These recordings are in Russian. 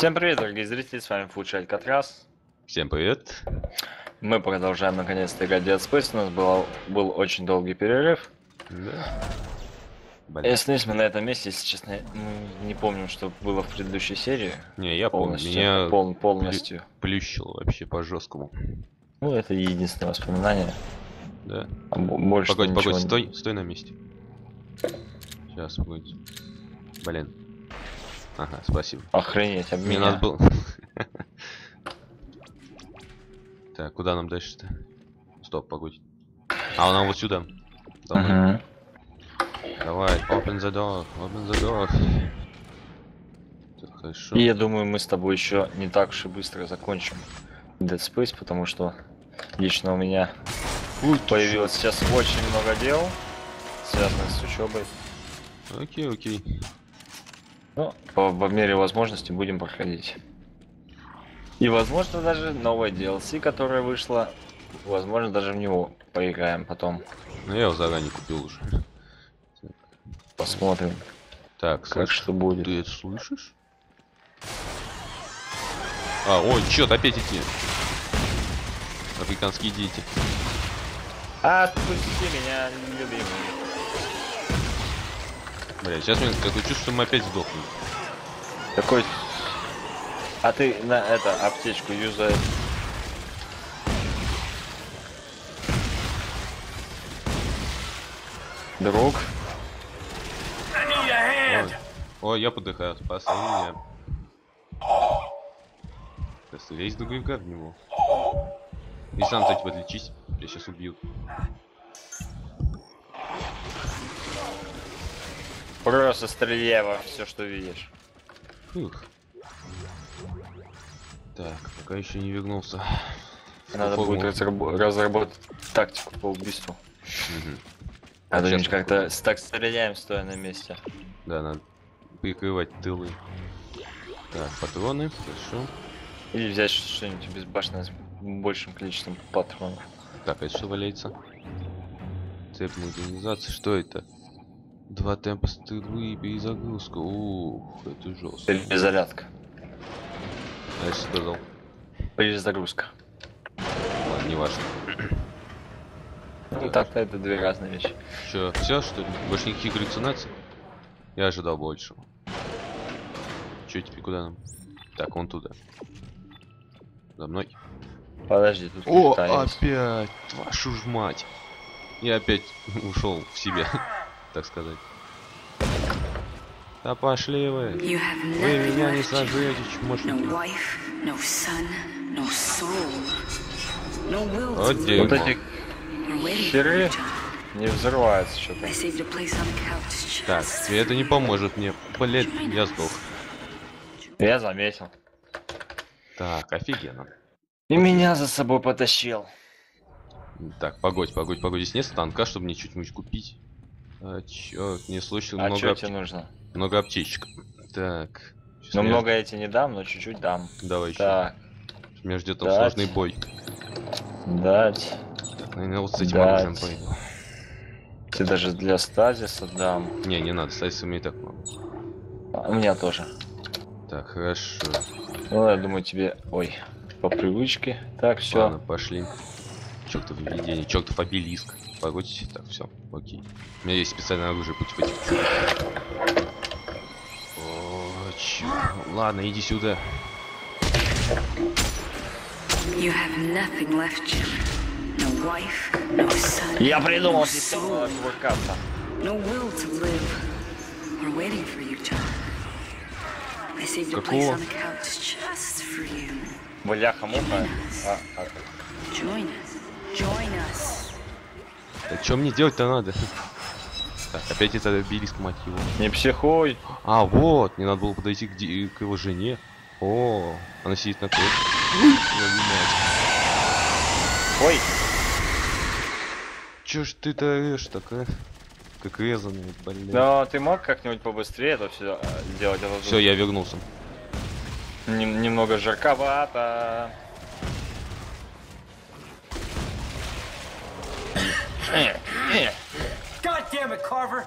Всем привет, дорогие зрители, с вами Фудши Алькатрас. Всем привет. Мы продолжаем наконец-то играть Dead Space, у нас был, был очень долгий перерыв. Да. Блин. остановились мы на этом месте, если честно, ну, не помню, что было в предыдущей серии. Не, я помню, Полностью. меня пол- полностью. плющило вообще по жесткому. Ну, это единственное воспоминание. Да. А бо- больше Погодь, погодь, не- стой, стой на месте. Сейчас будет. Блин. Ага, спасибо. Охренеть, об Мне меня. надо было. Так, куда нам дальше-то? Стоп, погодь. А, нам вот сюда. Давай, Мгм. давай, open the door, open the door. Так, хорошо. И я думаю, мы с тобой еще не так уж и быстро закончим Dead Space, потому что лично у меня Ой, появилось сейчас очень много дел, связанных с учебой. Окей, окей. Ну, по, по мере возможности будем проходить. И возможно даже новое DLC, которое вышло, возможно даже в него поиграем потом. Ну я его заранее купил уже. Посмотрим, Так, как слышь, что будет. ты это слышишь? А, ой, чё, опять эти африканские дети. Отпусти меня, любимый. Бля, сейчас мне такое чувство, мы опять сдохнем. Какой... А ты на это аптечку юзай. Друг. Ой, ой, я подыхаю, спаси меня. Просто весь другой в него. И сам, кстати, подлечись, тебя сейчас убьют. Просто стреляй во все, что видишь. Ух. Так, пока еще не вернулся. Надо Форму. будет разрабо- разработать тактику по убийству. А то как-то так стреляем, стоя на месте. Да, надо прикрывать тылы. Так, патроны, хорошо. Или взять что-нибудь безбашенное с большим количеством патронов. Так, а это что валяется? Цепь модернизации, что это? Два темпа стрельбы и перезагрузка. Ух, это жестко. Перезарядка. А я сказал. Перезагрузка. Ладно, не важно. Ну так-то это две разные вещи. Че, все что ли? Больше никаких галлюцинаций? Я ожидал большего. Че теперь куда нам? Так, вон туда. За мной. Подожди, тут О, опять! Вашу ж мать! Я опять ушел в себя, так сказать. Да пошли вы! Вы меня не No чмошники. Вот дерьмо. Вот эти херы не взрываются что-то. Так, это не поможет мне. Блять, я сдох. Я заметил. Так, офигенно. И меня за собой потащил. Так, погодь, погодь, погодь. Здесь нет станка, чтобы мне что-нибудь купить. А, чё, мне случилось А много, апте- тебе нужно? много аптечек. Так. Щас Ну меня- много я тебе не дам, но чуть-чуть дам. Давай еще. Так, Меня ждет там сложный бой. дать. Наверное, вот с этим Дать. оружием пойду. Тебе даже для стазиса дам. Не, не надо, статиса мне и так много. А, у меня тоже. Так, хорошо. Ну, я думаю, тебе... Ой, по привычке. Так, все. Ладно, пошли. Чертов введение, чертов обелиск. Погодите, так, все, окей. У меня есть специальное оружие против этих. О, чё. Ладно, иди сюда. You have nothing left, Jim. No wife, no son, Я придумал систему soul, кувыркаться. no will to live. We're waiting for you, John. I saved a place Какого? on the couch just for you. Бляха-муха. А, а, Join us. Join us. А что мне делать-то надо? Так, опять это обелиск, мать его. не психуй. А, вот, мне надо было подойти к, к его жене. О, она сидит на крыше. Ой, Чё ж ты даешь так, а? Как резаный, блин. но ты мог как-нибудь побыстрее это все сделать? Это Все, я вернулся. Нем- немного жарковато. God damn it, Carver!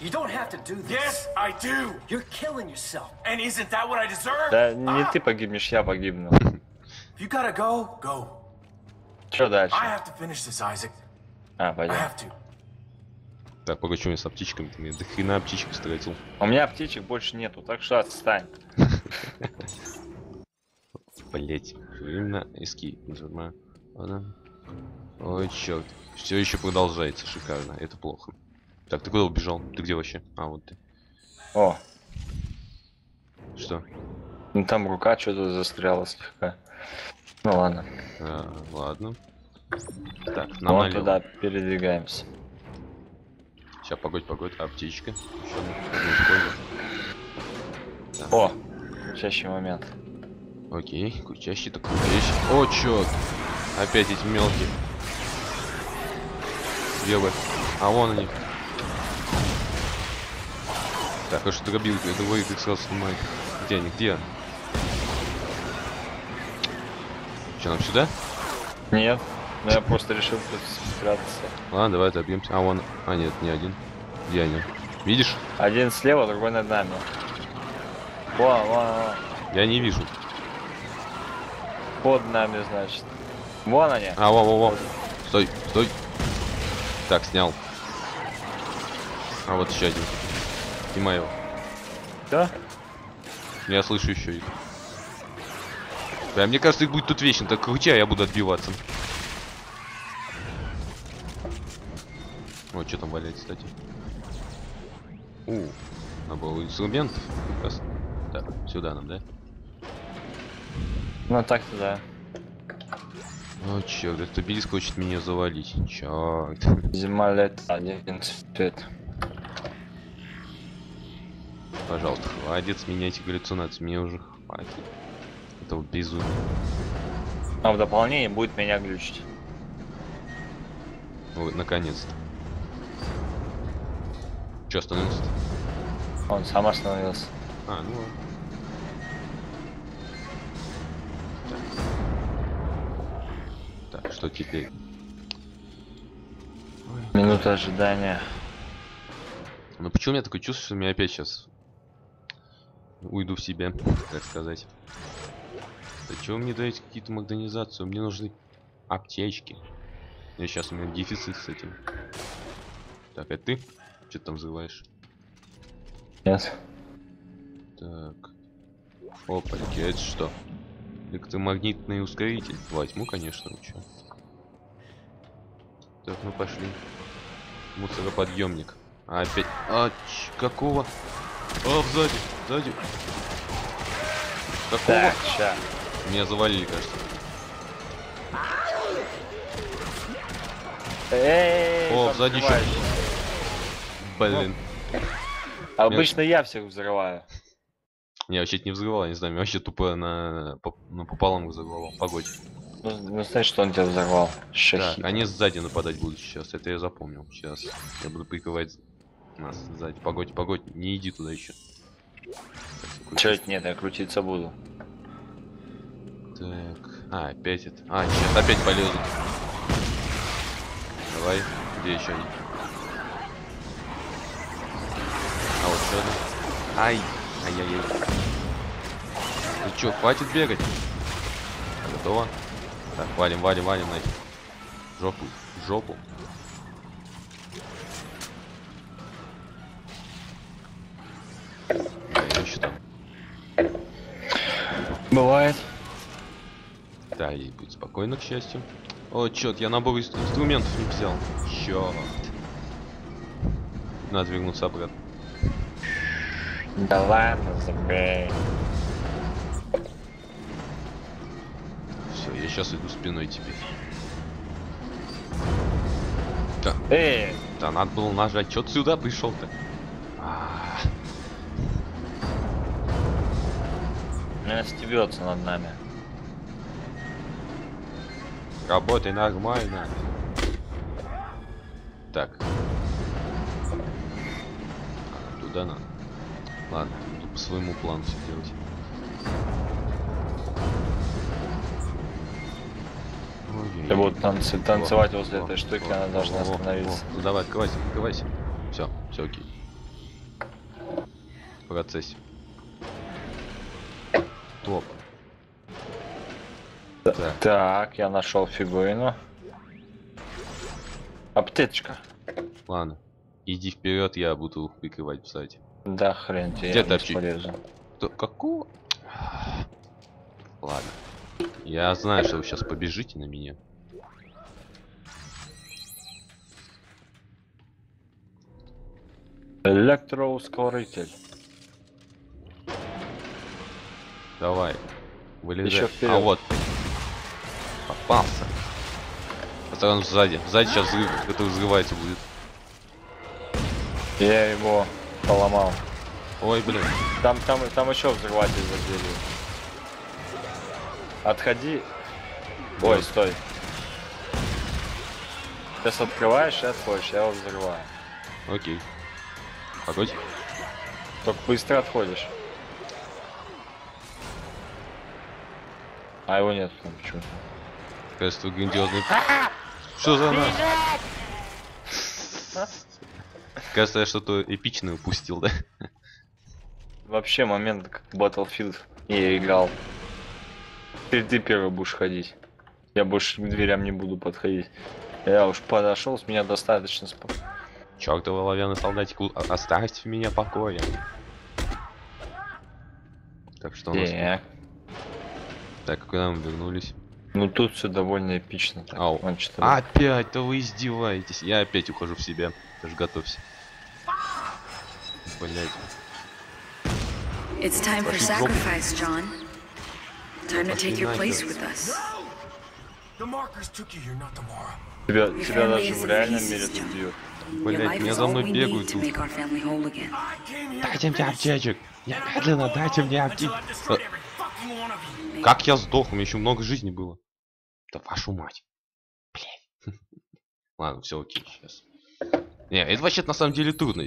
You don't have to do this. Yes, I do. You're killing yourself. And isn't that what I deserve? Да не ты погибнешь, я погибну. If you gotta go, go. Что дальше? I have to finish this, Isaac. А, I пойдем. have to. Так, погоди, что у меня с аптечками? Ты мне до хрена аптечек стратил. У меня аптечек больше нету, так что отстань. Блять. Временно эскейп нажимаю. Ладно. Ой, черт. Все еще продолжается шикарно. Это плохо. Так, ты куда убежал? Ты где вообще? А, вот ты. О, Что? ну там рука что-то застряла слегка. Ну ладно. А, ладно. Так, нам Вот туда передвигаемся. Сейчас, погодь, погодь. Аптечка. Еще одну использую. О, кричащий момент. Окей, крутящий такой вещь. О, черт! Опять эти мелкие. Где вы? А вон они. Так, а что дробил? Я думаю, их сразу снимай. Где они? Где? Че, нам сюда? Нет, ну я просто решил спрятаться. Ладно, давай отобьемся. А вон. А нет, не один. Где они? Видишь? Один слева, другой над нами. Вон, вон, вон. Я не вижу. Под нами, значит. Вон они. А, во, во, во. Стой, стой. Так, снял. А вот еще один. Снимай его. Да? Я слышу еще их. Да, мне кажется, их будет тут вечно. Так крутя, я буду отбиваться. О, что там валяется, кстати? У, инструментов. Как раз. Так, сюда нам, да? Ну так-то да. О, черт, этот обелиск хочет меня завалить. Черт. Зима, лето, один цвет. Пожалуйста, хватит с меня эти галлюцинации. Мне уже хватит. Это вот безумие. А в дополнение будет меня глючить. Вот, наконец-то. Че остановился? Он сам остановился. А, ну ладно. Что теперь? Минута ожидания. Ну почему у меня такое чувство, что я опять сейчас уйду в себя, так сказать. Зачем мне даете какие-то модернизацию? Мне нужны аптечки. Я сейчас у меня дефицит с этим. Так, это ты? Что там взрываешь? Нет. Так. Опаньки, это что? Электромагнитный ускоритель. Возьму, конечно, чё. Так, ну пошли. Мусороподъемник. А, опять. А, ч- какого? А, сзади, сзади. Какого? Так, ща. Меня завалили, кажется. Эй, О, сзади еще. Блин. Обычно я всех взрываю. Я вообще не взрывал, не знаю, меня вообще тупо на, поп- напополам взорвало. Погодь. Ну, ну знаешь, что он тебя взорвал? Шахи. они сзади нападать будут сейчас, это я запомнил. Сейчас я буду прикрывать нас сзади. Погодь, погодь, не иди туда еще. Чё нет, я крутиться буду. Так, а, опять это. А, сейчас опять полезут. Давай, где еще они? А вот что это? Ай, ай-яй-яй. Ты чё, хватит бегать? Готово? Так, валим, валим, валим нафиг. Жопу, жопу. Да, я еще там. Бывает. Да, ей будет спокойно, к счастью. О, чёрт, я набор инст- инструментов не взял. Чёрт. Надо вернуться обратно. Да ладно, забей. Все, я сейчас иду спиной теперь. Да, Эй, да надо было нажать. Чё ты сюда пришел-то? А, она стебется над нами. Работай нормально. Так. А, Туда надо. Ладно, буду по своему плану все делать. Ты будут танцы- танцевать возле Во, этой штуки, во, она должна остановиться. Ну давай, открывайся, открывайся. Все, все окей. процессе. Топ. Так. Так, я нашел фигурину. Аптечка. Ладно. Иди вперед, я буду прикрывать сзади. Да хрен тебе, Где я топчик? бесполезен. То какого? Ладно. Я знаю, что вы сейчас побежите на меня. Электроускоритель. Давай. Вылезай. А вот. Попался. Осторожно сзади. Сзади сейчас взрыв, это взрывается будет. Я его поломал. Ой, блин. Там, там, там еще взрыватель за дверью. Отходи. Ой, стой. Сейчас открываешь и отходишь, я его взрываю. Окей. Погодь. Только быстро отходишь. А его нет там почему Кажется, твой грандиозный... Что за нас? Кажется, я что-то эпичное упустил, да? Вообще момент, как Battlefield я играл. Ты, ты первый будешь ходить. Я больше к дверям не буду подходить. Я уж подошел, с меня достаточно спокойно. Чёртова оловянный солдатик, оставьте меня в покое. Так что у нас... тут? Так. Куда мы вернулись? Ну тут все довольно эпично. Так, Ау. вон что-то- Опять-то вы издеваетесь. Я опять ухожу в себя. Ты ж готовься. Блять. It's time for sacrifice, John. Time to take your place with us. The markers took you here not tomorrow. Тебя, тебя даже в реальном мире тут бьют. Блять, меня за мной бегают тут. Дайте to мне аптечек. Немедленно going дайте мне аптечек. Как я сдох? У меня еще много жизни было. Да вашу мать. Блять. Ладно, все окей, сейчас. Не, это вообще на самом деле трудно.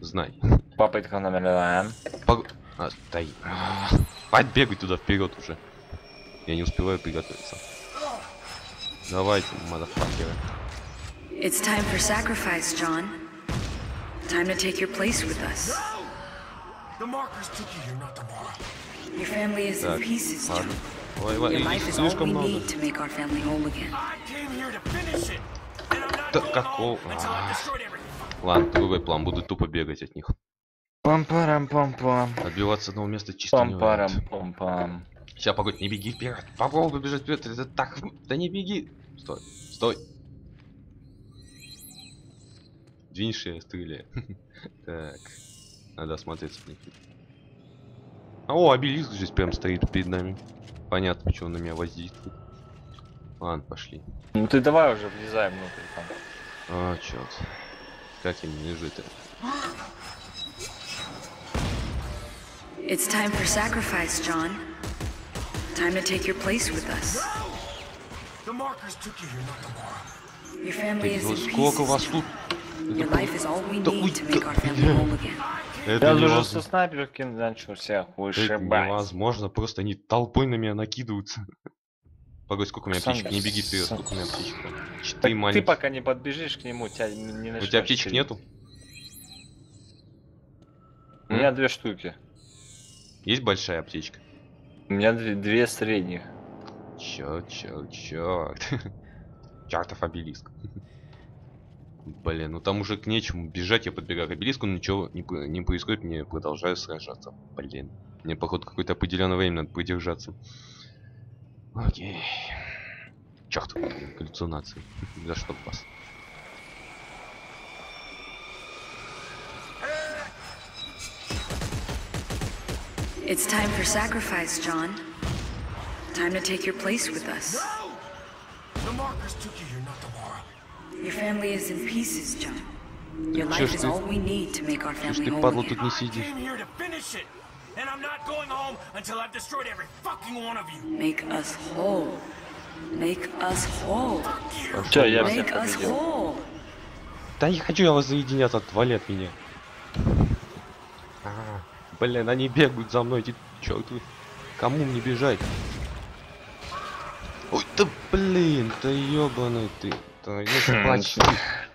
Знай. Попытка номер два. А, стой. А, Хватит бегать туда вперед уже. Я не успеваю приготовиться. Давайте, мазафакеры. It's time for sacrifice, John. Time to take your place with us. The markers took you here not tomorrow. Your family is in pieces, ладно. John. Ой, ой, Your их life is all слишком we много. need to make our family whole again. Да какого- Ладно, другой план. Буду тупо бегать от них. Пам-парам-пам-пам. Отбиваться одного места чисто. Пам-парам-пам-пам. Сейчас, погодь, не беги вперед. Попробуй бежать вперед. Это так... Да не беги. Стой, стой. Двинься, я стреляю. Так. Надо осмотреться. А, О, обелиск здесь прям стоит перед нами. Понятно, почему он на меня воздействует. Ладно, пошли. Ну ты давай уже влезай внутрь там. А, черт. Как им не жить It's time for sacrifice, John. Time to take your place with us. The markers took you here not tomorrow. Your family is in pieces? Your life is all we need to make our family whole again. Это Я уже невозможно. со снайперки начал всех Это вышибать. невозможно, просто они толпой на меня накидываются. Погодь, сколько у меня аптечек? Не беги сам- сколько у меня аптечек? Так Четыре ты маленьких. пока не подбежишь к нему, тебя не, У тебя аптечек стрелять. нету? У меня две штуки. Есть большая аптечка? У меня две, две средних. Чёрт, чёрт, чёрт. Чёртов обелиск. Блин, ну там уже к нечему бежать, я подбегаю к обелиску, но ничего не, не происходит, мне продолжаю сражаться. Блин, мне походу какое-то определенное время надо продержаться. Окей. Черт, галлюцинации. За что вас? It's time for sacrifice, John. Time to take your place with us. The markers took you here not tomorrow. Your family is in pieces, John. Your чё life ж is ты- all we need to make our Чё ж family ты, whole падла, again. тут не I сидишь? came here to finish it, and I'm not going home until I've destroyed every fucking one of you. Make us whole. Make us whole. Все, я всех Make us победил. whole. Да не хочу я вас заединяться, отвали от меня. Блин, они бегают за мной, эти чёртвы. Кому мне бежать? Ой, да блин, да ёбаный ты. что... Ну, ты плачь.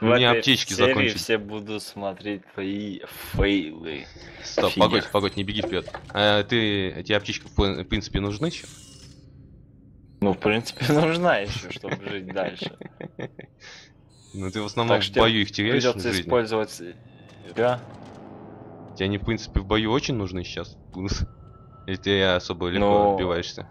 У меня аптечки закончились. все будут смотреть твои фейлы. Стоп, погодь, погодь, не беги вперед. А, ты, эти аптечки в пр- в принципе нужны еще? Ну, в принципе, нужна еще, чтобы жить дальше. Ну ты в основном в бою их теряешь Придется использовать... Да? Тебе они, в принципе, в бою очень нужны сейчас. Или ты особо легко Ну, отбиваешься?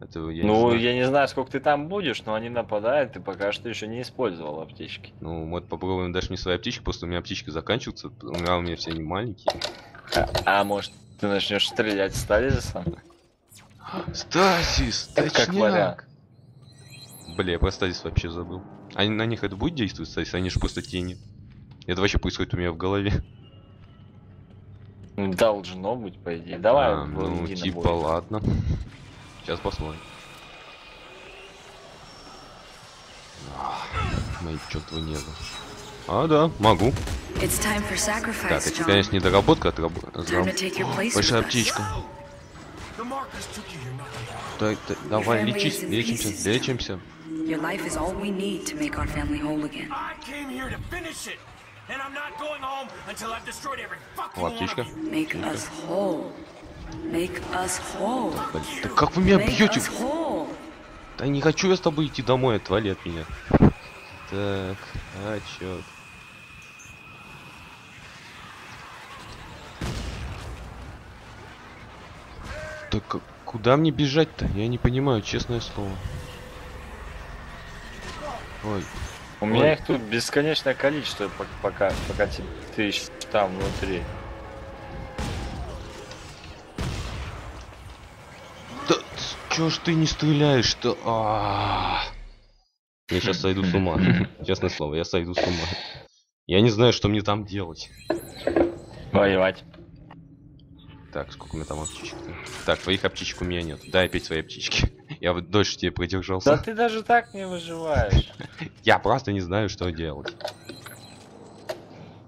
Этого я не ну, знаю. я не знаю, сколько ты там будешь, но они нападают, ты пока что еще не использовал аптечки. Ну, вот попробуем дашь мне свои аптечки, просто у меня аптечки заканчиваются, у меня, у меня все они маленькие. А, а может, ты начнешь стрелять Стализисом? Стасис, Это как вариант. Бля, я про Стасис вообще забыл. А на них это будет действовать, Стасис? Они же просто тени. Это вообще происходит у меня в голове. Ну, Должно быть, по идее. Давай, А, ну, типа, ладно. Сейчас посмотрим. Мои чертовы нервы. А, да, могу. Так, это, конечно, to take your place Большая the Да, да, давай, лечись, лечимся, лечимся. Your life is all we need to make our family whole again. I came here to finish it. And I'm not going home until I've destroyed every fucking О, one аптечка. of you. Make us whole. Make us whole. Блин, Да как вы меня Make бьете? us whole. Да не хочу я с тобой идти домой, отвали от меня. Так, а чё? Так куда мне бежать-то? Я не понимаю, честное слово. Ой, У меня их тут бесконечное количество, пок- пока, пока ты, ты там внутри. да чё ж ты не стреляешь-то? А. Я сейчас сойду с ума. Честное слово, я сойду с ума. Я не знаю, что мне там делать. Воевать. Так, сколько у меня там аптечек-то? Так, твоих аптечек у меня нет. Дай опять свои аптечки. Я вот дольше тебе Да продержался. ты даже так не выживаешь. Я просто не знаю, что делать.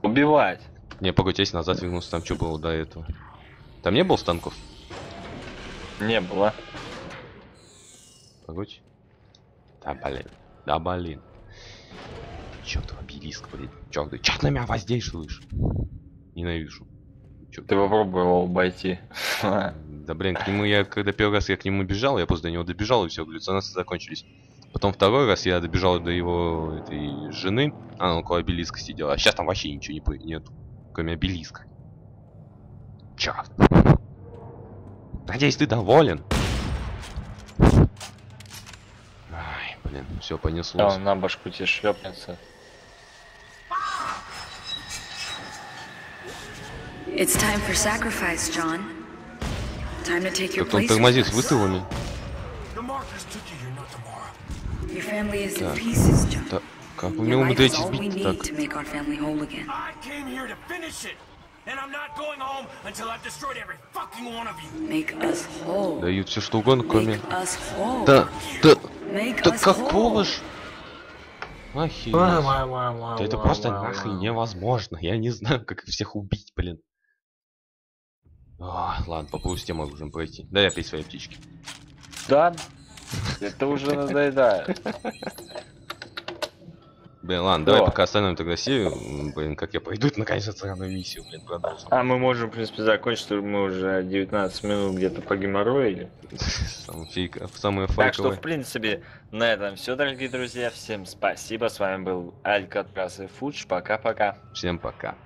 Убивать. Не, погодь, если назад вернулся, там что было до этого? Там не было станков? Не было. Погодь. Да блин. Да блин. Чёрт, обелиск, блин. Чёрт, ты чё ты на меня воздействуешь? Ненавижу. Ты попробовал обойти. Да блин, к нему я, когда первый раз я к нему бежал, я просто до него добежал, и все, галлюцинации закончились. Потом второй раз я добежал до его этой жены, она около обелиска сидела, а сейчас там вообще ничего не нету, кроме обелиска. Черт. Надеюсь, ты доволен. Ай, блин, все А понеслось. он на башку тебе шлепнется. It's time for sacrifice, John. Time to take your Как он тормозит с выстрелами. Так. pieces, John. Да, как life is умудряетесь all we бить need так? to make our family whole again. I came here to finish it. And I'm not going home until I've destroyed every fucking one of you. Make us whole. Дают все что угодно, кроме... Да, да, Make да какого ж? Охереть. Да это просто нахрен невозможно. Я не знаю, как их всех убить, блин. А, ладно, попробую с тем оружием пройти. Дай опять свои птички. Да? Это уже надоедает. Блин, ладно, давай О. пока остановим тогда серию. Блин, как я пройду, это наконец-то сраную миссию, блин, продолжим. А мы можем, в принципе, закончить, что мы уже 19 минут где-то погеморроили. Самое фейк- Самое Так что, в принципе, на этом все, дорогие друзья. Всем спасибо. С вами был Алькатрас и Фудж. Пока-пока. Всем пока.